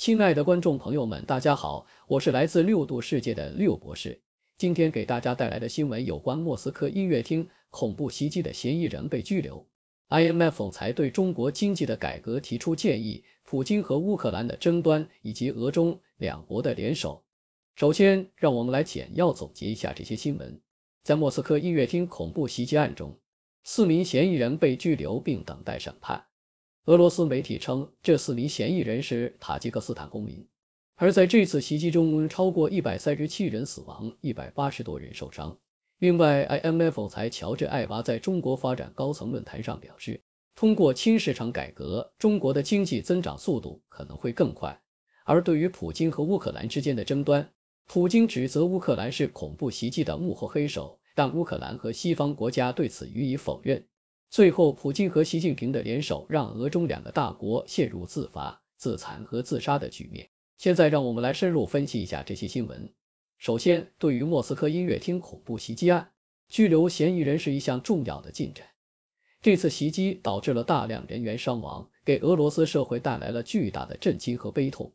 亲爱的观众朋友们，大家好，我是来自六度世界的六博士。今天给大家带来的新闻有关莫斯科音乐厅恐怖袭击的嫌疑人被拘留。IMF 总裁对中国经济的改革提出建议。普京和乌克兰的争端以及俄中两国的联手。首先，让我们来简要总结一下这些新闻。在莫斯科音乐厅恐怖袭击案中，四名嫌疑人被拘留并等待审判。俄罗斯媒体称，这四名嫌疑人是塔吉克斯坦公民。而在这次袭击中，超过一百三十七人死亡，一百八十多人受伤。另外，IMF 总裁乔治·艾娃在中国发展高层论坛上表示，通过轻市场改革，中国的经济增长速度可能会更快。而对于普京和乌克兰之间的争端，普京指责乌克兰是恐怖袭击的幕后黑手，但乌克兰和西方国家对此予以否认。最后，普京和习近平的联手让俄中两个大国陷入自罚、自残和自杀的局面。现在，让我们来深入分析一下这些新闻。首先，对于莫斯科音乐厅恐怖袭击案，拘留嫌疑人是一项重要的进展。这次袭击导致了大量人员伤亡，给俄罗斯社会带来了巨大的震惊和悲痛。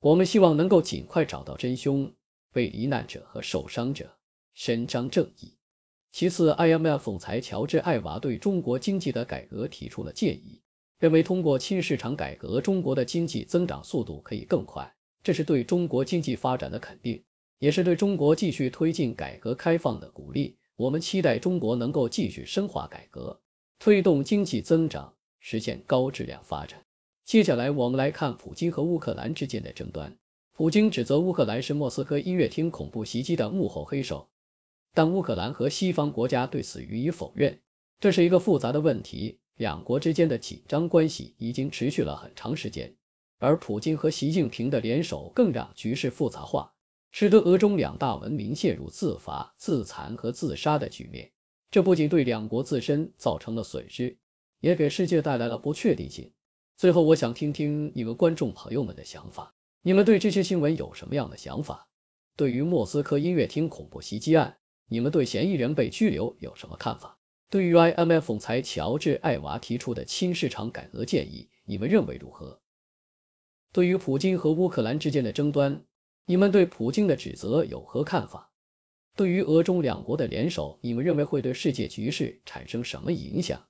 我们希望能够尽快找到真凶，为罹难者和受伤者伸张正义。其次，IMF 总裁乔治·艾娃对中国经济的改革提出了建议，认为通过新市场改革，中国的经济增长速度可以更快。这是对中国经济发展的肯定，也是对中国继续推进改革开放的鼓励。我们期待中国能够继续深化改革，推动经济增长，实现高质量发展。接下来，我们来看普京和乌克兰之间的争端。普京指责乌克兰是莫斯科音乐厅恐怖袭击的幕后黑手。但乌克兰和西方国家对此予以否认，这是一个复杂的问题。两国之间的紧张关系已经持续了很长时间，而普京和习近平的联手更让局势复杂化，使得俄中两大文明陷入自罚、自残和自杀的局面。这不仅对两国自身造成了损失，也给世界带来了不确定性。最后，我想听听你们观众朋友们的想法，你们对这些新闻有什么样的想法？对于莫斯科音乐厅恐怖袭击案？你们对嫌疑人被拘留有什么看法？对于 IMF 总裁乔治·艾娃提出的轻市场改革建议，你们认为如何？对于普京和乌克兰之间的争端，你们对普京的指责有何看法？对于俄中两国的联手，你们认为会对世界局势产生什么影响？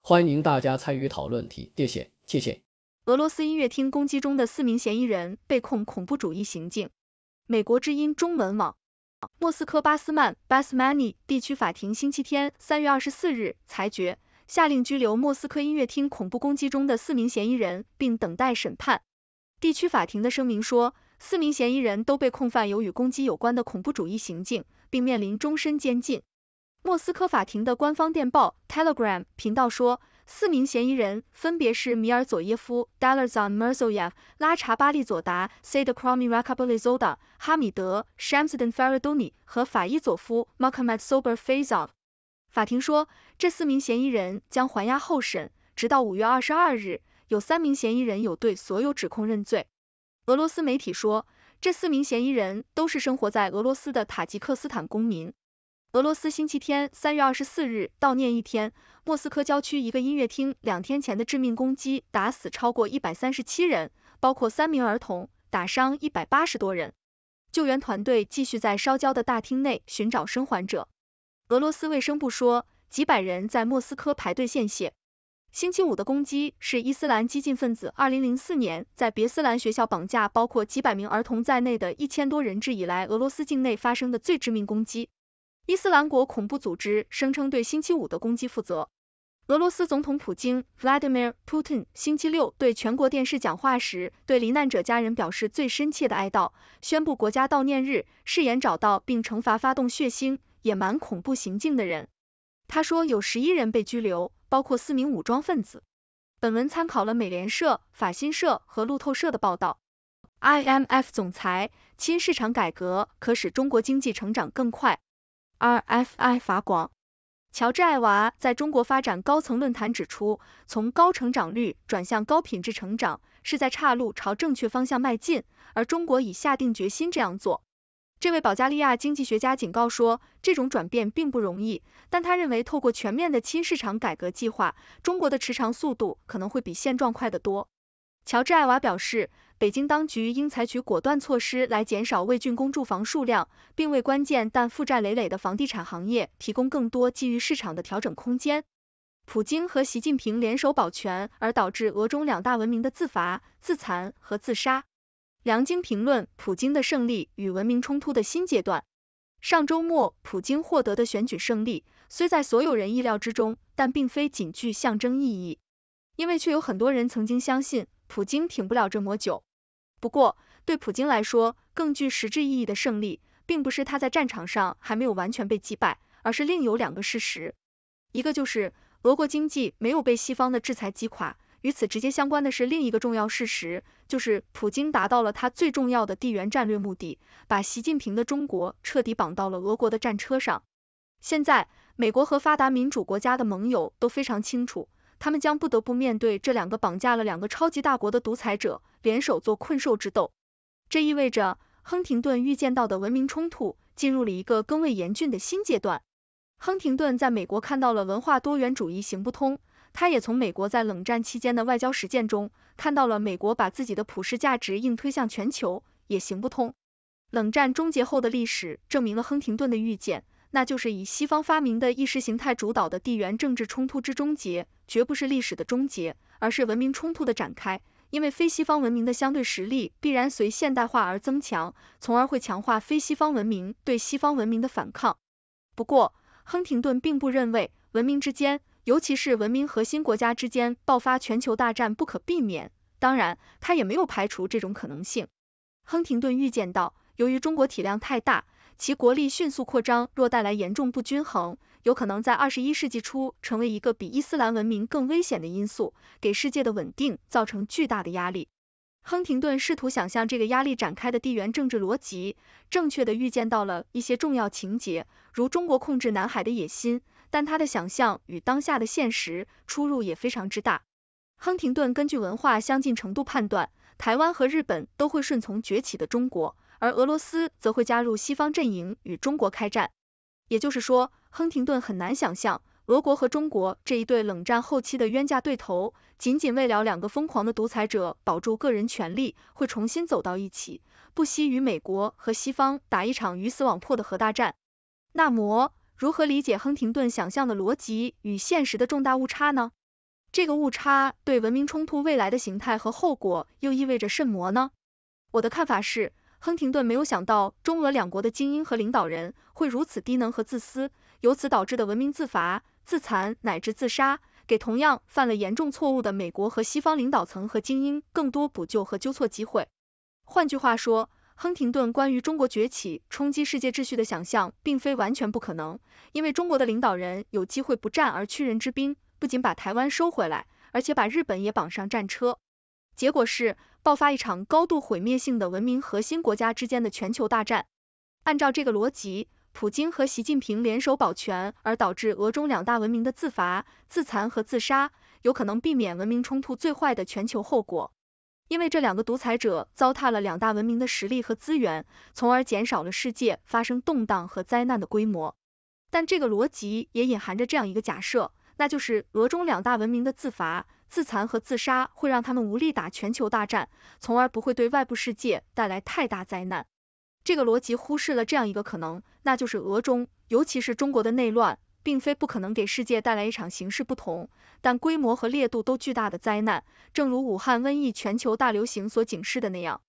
欢迎大家参与讨论题，谢谢，谢谢。俄罗斯音乐厅攻击中的四名嫌疑人被控恐怖主义行径。美国之音中文网。莫斯科巴斯曼 （Basmany） 地区法庭星期天（三月二十四日）裁决，下令拘留莫斯科音乐厅恐怖攻击中的四名嫌疑人，并等待审判。地区法庭的声明说，四名嫌疑人都被控犯有与攻击有关的恐怖主义行径，并面临终身监禁。莫斯科法庭的官方电报 Telegram 频道说。四名嫌疑人分别是米尔佐耶夫、Dalazan m e r z o y e v 拉查巴利佐达、Said Krami Rakabalizoda、哈米德、Shamsuddin Faridoni 和法伊佐夫、Mohammad Sober Fazov。法庭说，这四名嫌疑人将还押候审，直到五月二十二日。有三名嫌疑人有对所有指控认罪。俄罗斯媒体说，这四名嫌疑人都是生活在俄罗斯的塔吉克斯坦公民。俄罗斯星期天三月二十四日悼念一天，莫斯科郊区一个音乐厅两天前的致命攻击打死超过一百三十七人，包括三名儿童，打伤一百八十多人。救援团队继续在烧焦的大厅内寻找生还者。俄罗斯卫生部说，几百人在莫斯科排队献血。星期五的攻击是伊斯兰激进分子二零零四年在别斯兰学校绑架包括几百名儿童在内的一千多人质以来俄罗斯境内发生的最致命攻击。伊斯兰国恐怖组织声称对星期五的攻击负责。俄罗斯总统普京 （Vladimir Putin） 星期六对全国电视讲话时，对罹难者家人表示最深切的哀悼，宣布国家悼念日，誓言找到并惩罚发动血腥、野蛮恐怖行径的人。他说有十一人被拘留，包括四名武装分子。本文参考了美联社、法新社和路透社的报道。IMF 总裁：亲市场改革可使中国经济成长更快。RFI 法广，乔治·艾娃在中国发展高层论坛指出，从高成长率转向高品质成长，是在岔路朝正确方向迈进，而中国已下定决心这样做。这位保加利亚经济学家警告说，这种转变并不容易，但他认为透过全面的新市场改革计划，中国的持长速度可能会比现状快得多。乔治·艾娃表示，北京当局应采取果断措施来减少为竣工住房数量，并为关键但负债累累的房地产行业提供更多基于市场的调整空间。普京和习近平联手保全，而导致俄中两大文明的自罚、自残和自杀。梁晶评论普京的胜利与文明冲突的新阶段。上周末，普京获得的选举胜利虽在所有人意料之中，但并非仅具象征意义，因为却有很多人曾经相信普京挺不了这么久。不过，对普京来说，更具实质意义的胜利，并不是他在战场上还没有完全被击败，而是另有两个事实。一个就是俄国经济没有被西方的制裁击垮，与此直接相关的是另一个重要事实，就是普京达到了他最重要的地缘战略目的，把习近平的中国彻底绑到了俄国的战车上。现在，美国和发达民主国家的盟友都非常清楚。他们将不得不面对这两个绑架了两个超级大国的独裁者，联手做困兽之斗。这意味着亨廷顿预见到的文明冲突进入了一个更为严峻的新阶段。亨廷顿在美国看到了文化多元主义行不通，他也从美国在冷战期间的外交实践中看到了美国把自己的普世价值硬推向全球也行不通。冷战终结后的历史证明了亨廷顿的预见。那就是以西方发明的意识形态主导的地缘政治冲突之终结，绝不是历史的终结，而是文明冲突的展开。因为非西方文明的相对实力必然随现代化而增强，从而会强化非西方文明对西方文明的反抗。不过，亨廷顿并不认为文明之间，尤其是文明核心国家之间爆发全球大战不可避免。当然，他也没有排除这种可能性。亨廷顿预见到，由于中国体量太大。其国力迅速扩张，若带来严重不均衡，有可能在二十一世纪初成为一个比伊斯兰文明更危险的因素，给世界的稳定造成巨大的压力。亨廷顿试图想象这个压力展开的地缘政治逻辑，正确的预见到了一些重要情节，如中国控制南海的野心，但他的想象与当下的现实出入也非常之大。亨廷顿根据文化相近程度判断，台湾和日本都会顺从崛起的中国。而俄罗斯则会加入西方阵营与中国开战，也就是说，亨廷顿很难想象俄国和中国这一对冷战后期的冤家对头，仅仅为了两个疯狂的独裁者保住个人权利，会重新走到一起，不惜与美国和西方打一场鱼死网破的核大战。那么，如何理解亨廷顿想象的逻辑与现实的重大误差呢？这个误差对文明冲突未来的形态和后果又意味着甚么呢？我的看法是。亨廷顿没有想到中俄两国的精英和领导人会如此低能和自私，由此导致的文明自罚、自残乃至自杀，给同样犯了严重错误的美国和西方领导层和精英更多补救和纠错机会。换句话说，亨廷顿关于中国崛起冲击世界秩序的想象，并非完全不可能，因为中国的领导人有机会不战而屈人之兵，不仅把台湾收回来，而且把日本也绑上战车。结果是爆发一场高度毁灭性的文明核心国家之间的全球大战。按照这个逻辑，普京和习近平联手保全，而导致俄中两大文明的自罚、自残和自杀，有可能避免文明冲突最坏的全球后果。因为这两个独裁者糟蹋了两大文明的实力和资源，从而减少了世界发生动荡和灾难的规模。但这个逻辑也隐含着这样一个假设，那就是俄中两大文明的自罚。自残和自杀会让他们无力打全球大战，从而不会对外部世界带来太大灾难。这个逻辑忽视了这样一个可能，那就是俄中，尤其是中国的内乱，并非不可能给世界带来一场形式不同，但规模和烈度都巨大的灾难。正如武汉瘟疫全球大流行所警示的那样，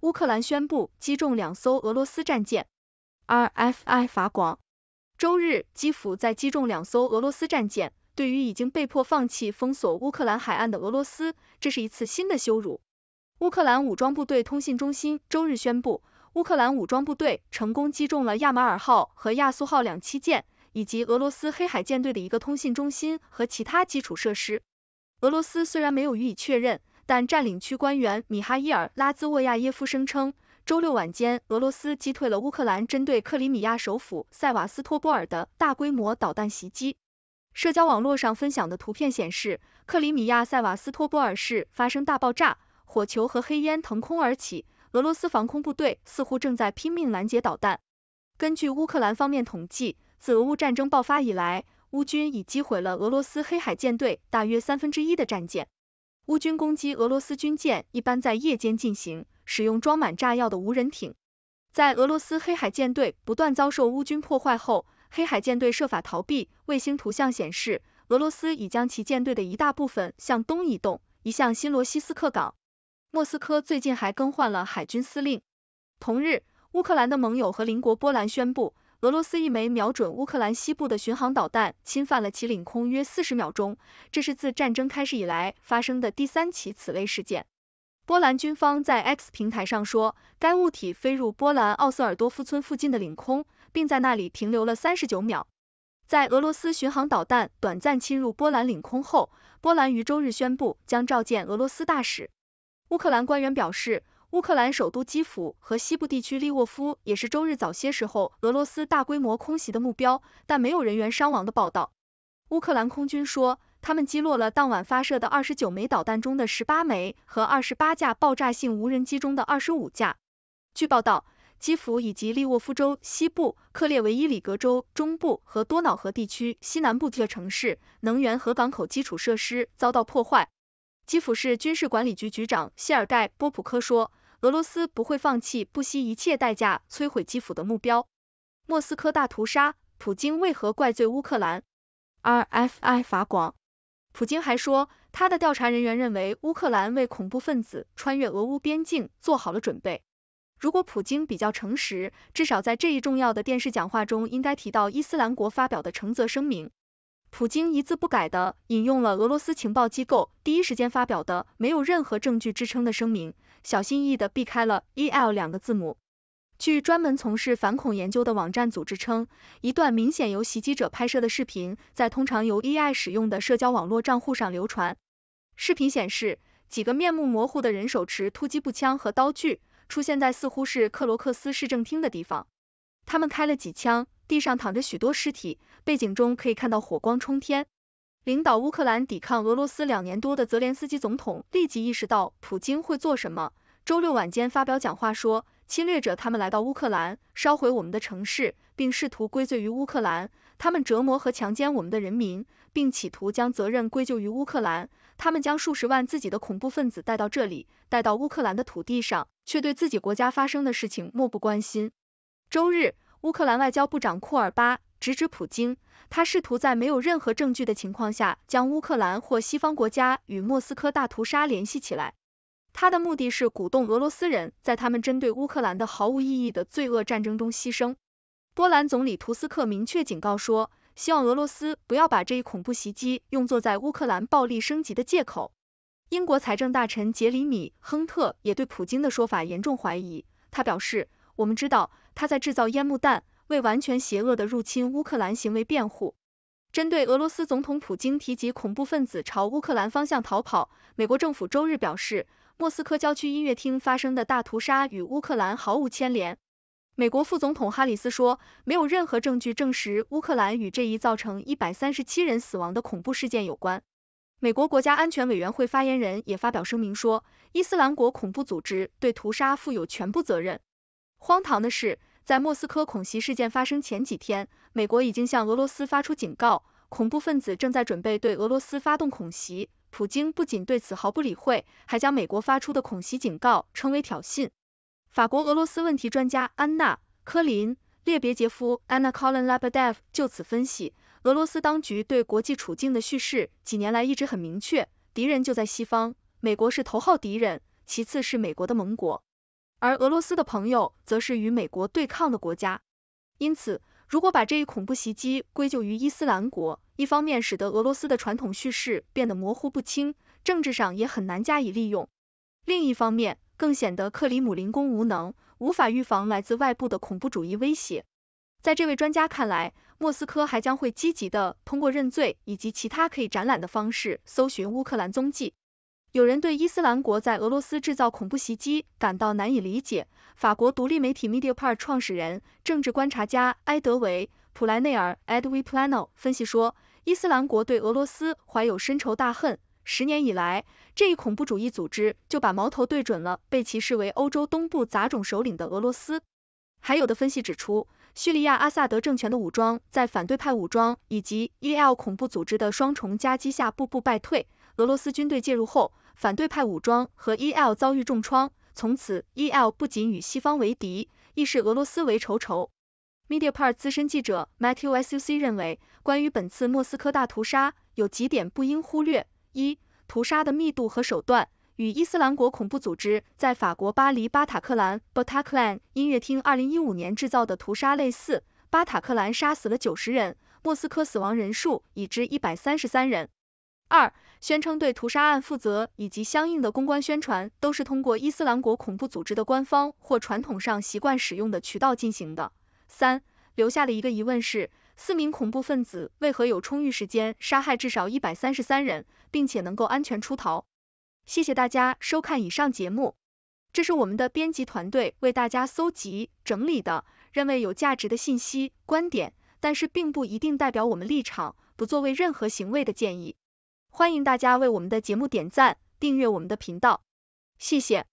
乌克兰宣布击中两艘俄罗斯战舰。RFI 法广，周日，基辅在击中两艘俄罗斯战舰。对于已经被迫放弃封锁乌克兰海岸的俄罗斯，这是一次新的羞辱。乌克兰武装部队通信中心周日宣布，乌克兰武装部队成功击中了亚马尔号和亚速号两栖舰，以及俄罗斯黑海舰队的一个通信中心和其他基础设施。俄罗斯虽然没有予以确认，但占领区官员米哈伊尔·拉兹沃亚耶夫声称，周六晚间俄罗斯击退了乌克兰针对克里米亚首府塞瓦斯托波尔的大规模导弹袭击。社交网络上分享的图片显示，克里米亚塞瓦斯托波尔市发生大爆炸，火球和黑烟腾空而起。俄罗斯防空部队似乎正在拼命拦截导弹。根据乌克兰方面统计，自俄乌战争爆发以来，乌军已击毁了俄罗斯黑海舰队大约三分之一的战舰。乌军攻击俄罗斯军舰一般在夜间进行，使用装满炸药的无人艇。在俄罗斯黑海舰队不断遭受乌军破坏后，黑海舰队设法逃避。卫星图像显示，俄罗斯已将其舰队的一大部分向东移动，移向新罗西斯克港。莫斯科最近还更换了海军司令。同日，乌克兰的盟友和邻国波兰宣布，俄罗斯一枚瞄准乌克兰西部的巡航导弹侵犯了其领空约四十秒钟，这是自战争开始以来发生的第三起此类事件。波兰军方在 X 平台上说，该物体飞入波兰奥瑟尔多夫村附近的领空，并在那里停留了三十九秒。在俄罗斯巡航导弹短暂侵入波兰领空后，波兰于周日宣布将召见俄罗斯大使。乌克兰官员表示，乌克兰首都基辅和西部地区利沃夫也是周日早些时候俄罗斯大规模空袭的目标，但没有人员伤亡的报道。乌克兰空军说。他们击落了当晚发射的二十九枚导弹中的十八枚和二十八架爆炸性无人机中的二十五架。据报道，基辅以及利沃夫州西部、克列维伊里格州中部和多瑙河地区西南部的城市、能源和港口基础设施遭到破坏。基辅市军事管理局局长谢尔盖·波普科说：“俄罗斯不会放弃不惜一切代价摧毁基辅的目标。”莫斯科大屠杀，普京为何怪罪乌克兰？RFI 法广。普京还说，他的调查人员认为乌克兰为恐怖分子穿越俄乌边境做好了准备。如果普京比较诚实，至少在这一重要的电视讲话中应该提到伊斯兰国发表的承责声明。普京一字不改的引用了俄罗斯情报机构第一时间发表的没有任何证据支撑的声明，小心翼翼的避开了 “el” 两个字母。据专门从事反恐研究的网站组织称，一段明显由袭击者拍摄的视频在通常由 AI 使用的社交网络账户上流传。视频显示，几个面目模糊的人手持突击步枪和刀具，出现在似乎是克罗克斯市政厅的地方。他们开了几枪，地上躺着许多尸体，背景中可以看到火光冲天。领导乌克兰抵抗俄罗斯两年多的泽连斯基总统立即意识到普京会做什么，周六晚间发表讲话说。侵略者他们来到乌克兰，烧毁我们的城市，并试图归罪于乌克兰。他们折磨和强奸我们的人民，并企图将责任归咎于乌克兰。他们将数十万自己的恐怖分子带到这里，带到乌克兰的土地上，却对自己国家发生的事情漠不关心。周日，乌克兰外交部长库尔巴直指普京，他试图在没有任何证据的情况下，将乌克兰或西方国家与莫斯科大屠杀联系起来。他的目的是鼓动俄罗斯人在他们针对乌克兰的毫无意义的罪恶战争中牺牲。波兰总理图斯克明确警告说，希望俄罗斯不要把这一恐怖袭击用作在乌克兰暴力升级的借口。英国财政大臣杰里米·亨特也对普京的说法严重怀疑。他表示，我们知道他在制造烟幕弹，为完全邪恶的入侵乌克兰行为辩护。针对俄罗斯总统普京提及恐怖分子朝乌克兰方向逃跑，美国政府周日表示。莫斯科郊区音乐厅发生的大屠杀与乌克兰毫无牵连。美国副总统哈里斯说，没有任何证据证实乌克兰与这一造成一百三十七人死亡的恐怖事件有关。美国国家安全委员会发言人也发表声明说，伊斯兰国恐怖组织对屠杀负有全部责任。荒唐的是，在莫斯科恐袭事件发生前几天，美国已经向俄罗斯发出警告，恐怖分子正在准备对俄罗斯发动恐袭。普京不仅对此毫不理会，还将美国发出的恐袭警告称为挑衅。法国俄罗斯问题专家安娜·科林·列别杰夫 （Anna Colin l a b e d e v 就此分析，俄罗斯当局对国际处境的叙事几年来一直很明确：敌人就在西方，美国是头号敌人，其次是美国的盟国，而俄罗斯的朋友则是与美国对抗的国家。因此，如果把这一恐怖袭击归咎于伊斯兰国，一方面使得俄罗斯的传统叙事变得模糊不清，政治上也很难加以利用；另一方面，更显得克里姆林宫无能，无法预防来自外部的恐怖主义威胁。在这位专家看来，莫斯科还将会积极的通过认罪以及其他可以展览的方式搜寻乌克兰踪迹。有人对伊斯兰国在俄罗斯制造恐怖袭击感到难以理解。法国独立媒体 Media Par 创始人、政治观察家埃德维。普莱内尔 （Edwy Plano） 分析说，伊斯兰国对俄罗斯怀有深仇大恨。十年以来，这一恐怖主义组织就把矛头对准了被其视为欧洲东部杂种首领的俄罗斯。还有的分析指出，叙利亚阿萨德政权的武装在反对派武装以及 EL 恐怖组织的双重夹击下步步败退。俄罗斯军队介入后，反对派武装和 EL 遭遇重创，从此 EL 不仅与西方为敌，亦视俄罗斯为仇仇。Mediapart 资深记者 Matthew Suc 认为，关于本次莫斯科大屠杀，有几点不应忽略：一、屠杀的密度和手段。与伊斯兰国恐怖组织在法国巴黎巴塔克兰 （Bataclan） 音乐厅2015年制造的屠杀类似，巴塔克兰杀死了九十人，莫斯科死亡人数已知一百三十三人。二、宣称对屠杀案负责以及相应的公关宣传，都是通过伊斯兰国恐怖组织的官方或传统上习惯使用的渠道进行的。三、留下的一个疑问是，四名恐怖分子为何有充裕时间杀害至少一百三十三人，并且能够安全出逃？谢谢大家收看以上节目，这是我们的编辑团队为大家搜集整理的认为有价值的信息观点，但是并不一定代表我们立场，不作为任何行为的建议。欢迎大家为我们的节目点赞，订阅我们的频道，谢谢。